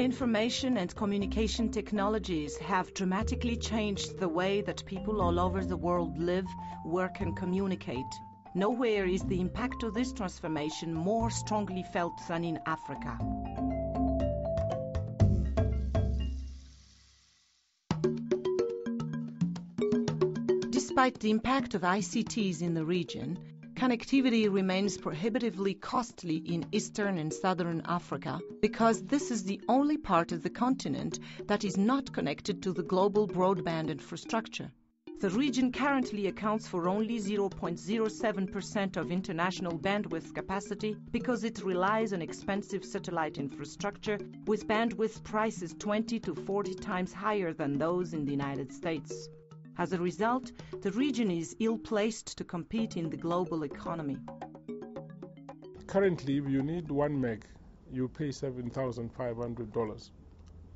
Information and communication technologies have dramatically changed the way that people all over the world live, work, and communicate. Nowhere is the impact of this transformation more strongly felt than in Africa. Despite the impact of ICTs in the region, connectivity remains prohibitively costly in Eastern and Southern Africa because this is the only part of the continent that is not connected to the global broadband infrastructure. The region currently accounts for only 0.07% of international bandwidth capacity because it relies on expensive satellite infrastructure with bandwidth prices 20 to 40 times higher than those in the United States. As a result, the region is ill placed to compete in the global economy. Currently, if you need one meg, you pay $7,500.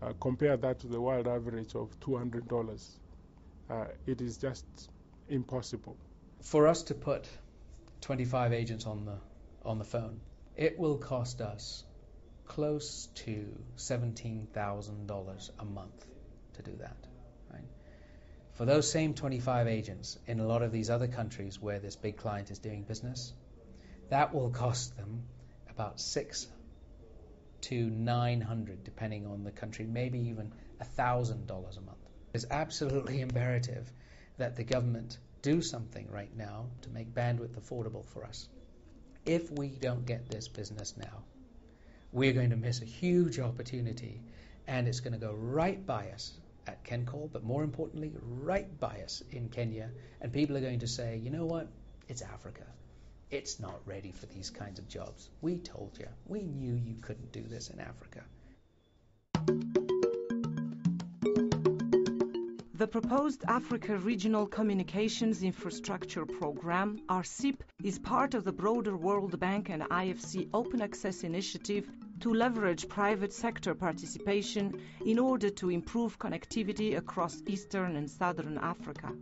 Uh, compare that to the world average of $200. Uh, it is just impossible. For us to put 25 agents on the on the phone, it will cost us close to $17,000 a month to do that. Right? For those same 25 agents in a lot of these other countries where this big client is doing business, that will cost them about six to 900, depending on the country, maybe even $1,000 a month. It's absolutely imperative that the government do something right now to make bandwidth affordable for us. If we don't get this business now, we're going to miss a huge opportunity and it's going to go right by us at KenCall, but more importantly, right by us in Kenya. And people are going to say, you know what? It's Africa. It's not ready for these kinds of jobs. We told you. We knew you couldn't do this in Africa. The proposed Africa Regional Communications Infrastructure Program, RCIP, is part of the broader World Bank and IFC Open Access Initiative to leverage private sector participation in order to improve connectivity across Eastern and Southern Africa.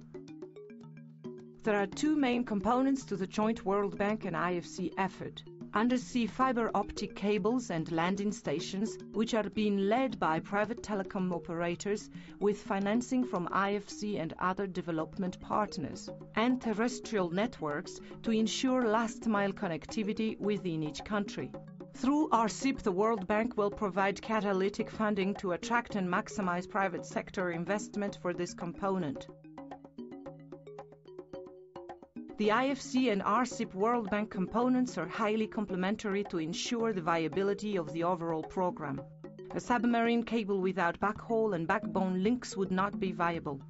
There are two main components to the joint World Bank and IFC effort undersea fiber optic cables and landing stations, which are being led by private telecom operators with financing from IFC and other development partners, and terrestrial networks to ensure last mile connectivity within each country. Through RCIP, the World Bank will provide catalytic funding to attract and maximize private sector investment for this component. The IFC and RCIP World Bank components are highly complementary to ensure the viability of the overall program. A submarine cable without backhaul and backbone links would not be viable.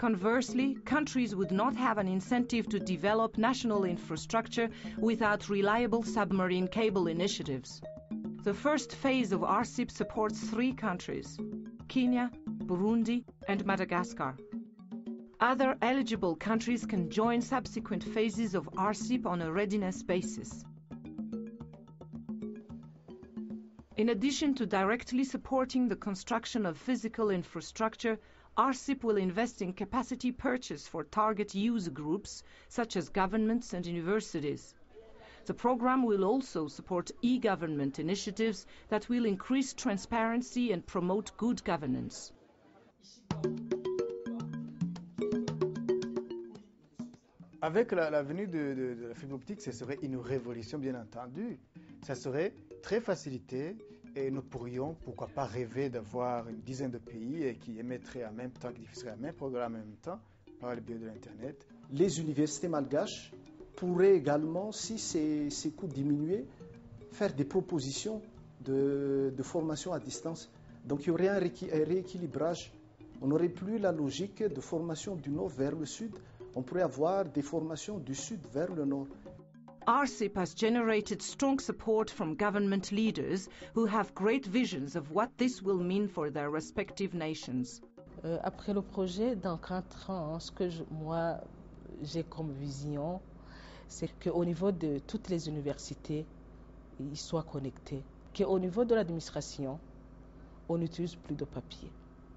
Conversely, countries would not have an incentive to develop national infrastructure without reliable submarine cable initiatives. The first phase of RCIP supports three countries Kenya, Burundi, and Madagascar. Other eligible countries can join subsequent phases of RCIP on a readiness basis. In addition to directly supporting the construction of physical infrastructure, RCIP will invest in capacity purchase for target user groups such as governments and universities. The program will also support e-government initiatives that will increase transparency and promote good governance. Avec la, de, de, de, la fibre optique, ce serait une révolution, bien entendu. Ça serait très facilité et nous pourrions, pourquoi pas, rêver d'avoir une dizaine de pays qui émettraient en même temps, qui diffuseraient un même programme en même temps par le biais de l'Internet. Les universités malgaches pourraient également, si ces, coûts diminuaient, faire des propositions de, formation à distance. Donc il y aurait un rééquilibrage. On n'aurait plus la logique de formation du nord vers le sud, on pourrait avoir des formations du sud vers le nord. RCIP has generated strong support from government leaders who have great visions of what this will mean for their respective nations. Euh, après le projet, dans quatre ans, ce que je, moi j'ai comme vision, c'est qu'au niveau de toutes les universités, ils soient connectés. Qu'au niveau de l'administration, on n'utilise plus de papier.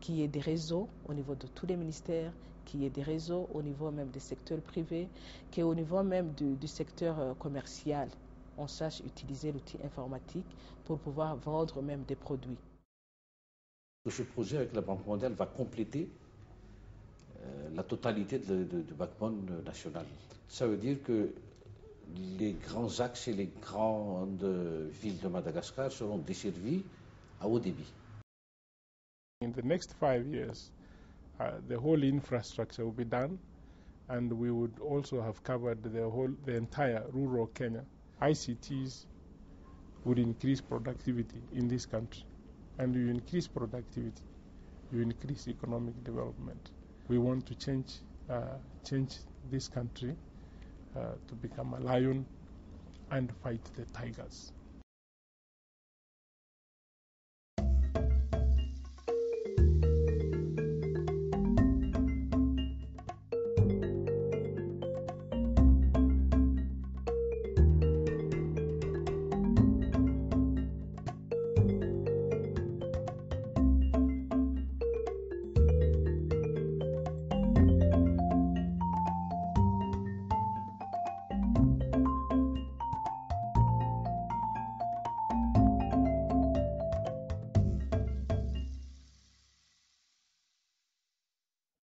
Qu'il y ait des réseaux au niveau de tous les ministères, qu'il y ait des réseaux au niveau même des secteurs privés, qu'au niveau même du, secteur commercial, on sache utiliser l'outil informatique pour pouvoir vendre même des produits. Ce projet avec la Banque mondiale va compléter euh, la totalité du backbone national. Ça veut dire que les grands axes et les grandes villes de Madagascar seront desservis à haut débit. In the next five years, uh, the whole infrastructure will be done, and we would also have covered the whole, the entire rural Kenya. ICTs would increase productivity in this country, and you increase productivity, you increase economic development. We want to change, uh, change this country uh, to become a lion and fight the tigers.